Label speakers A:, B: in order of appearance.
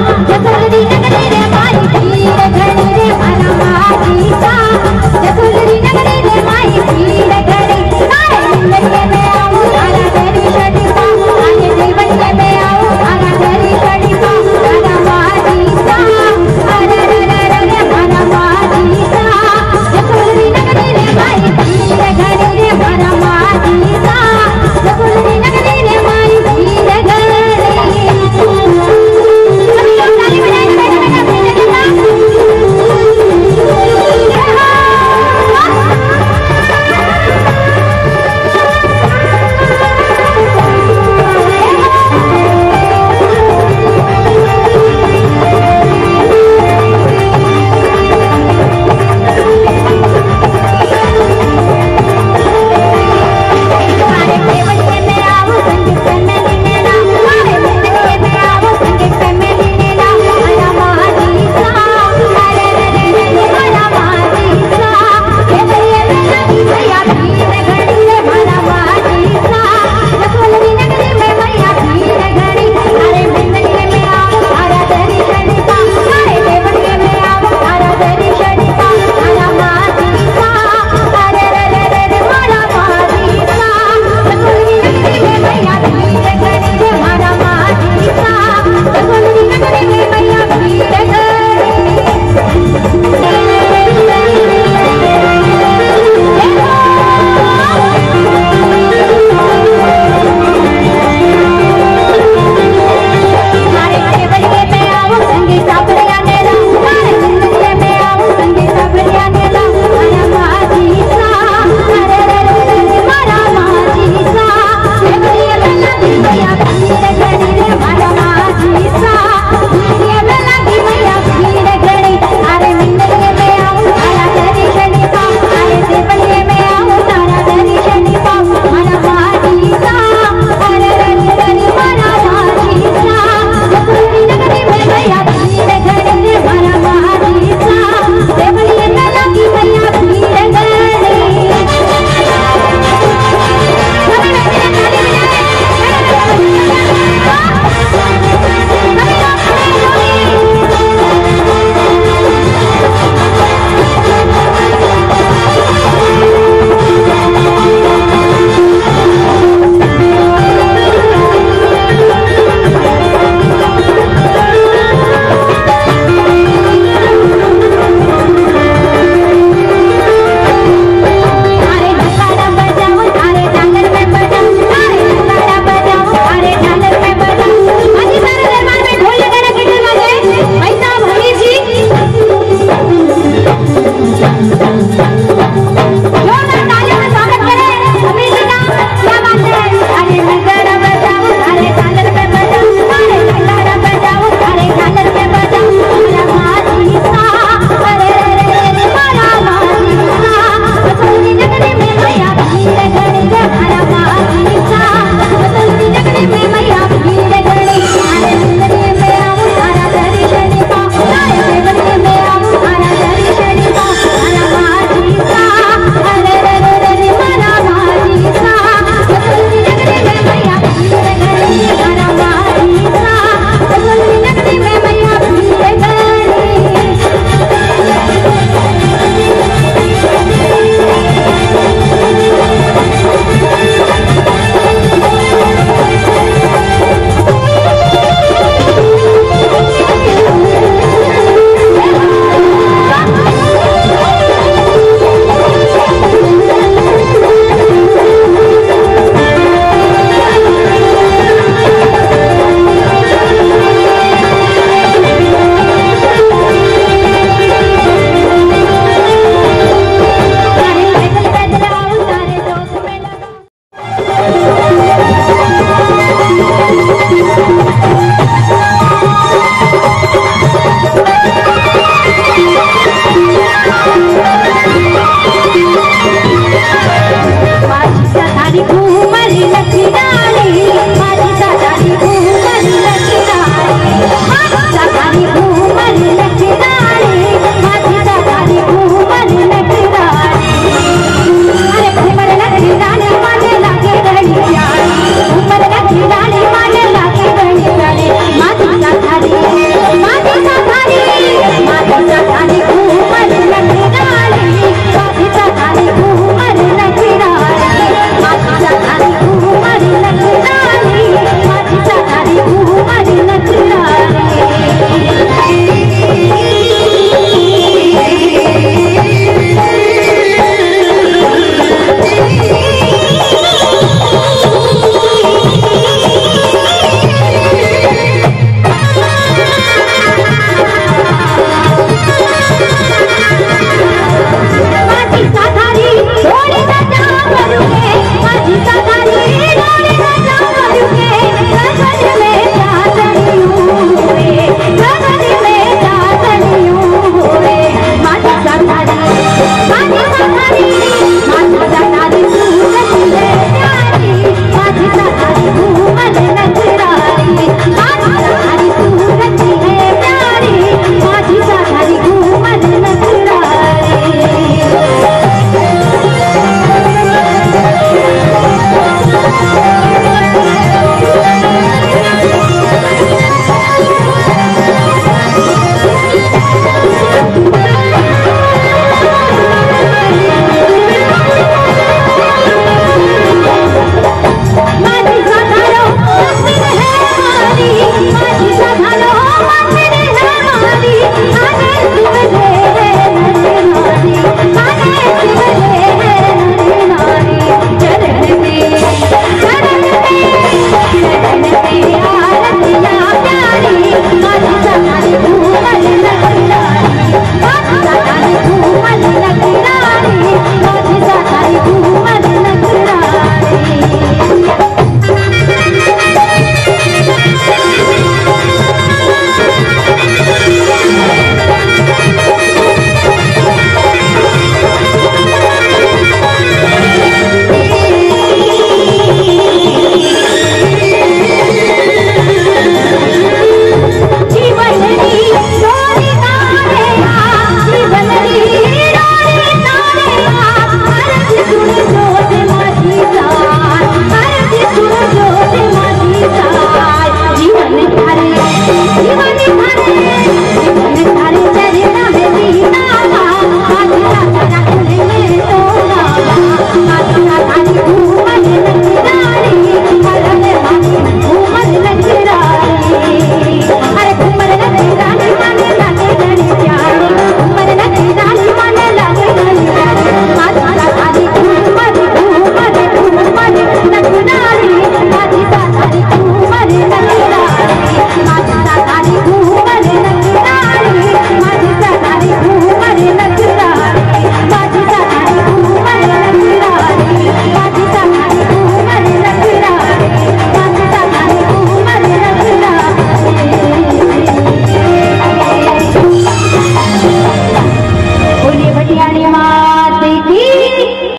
A: सा जसुलरी नगरी रे माई भीड़ घड़ी रे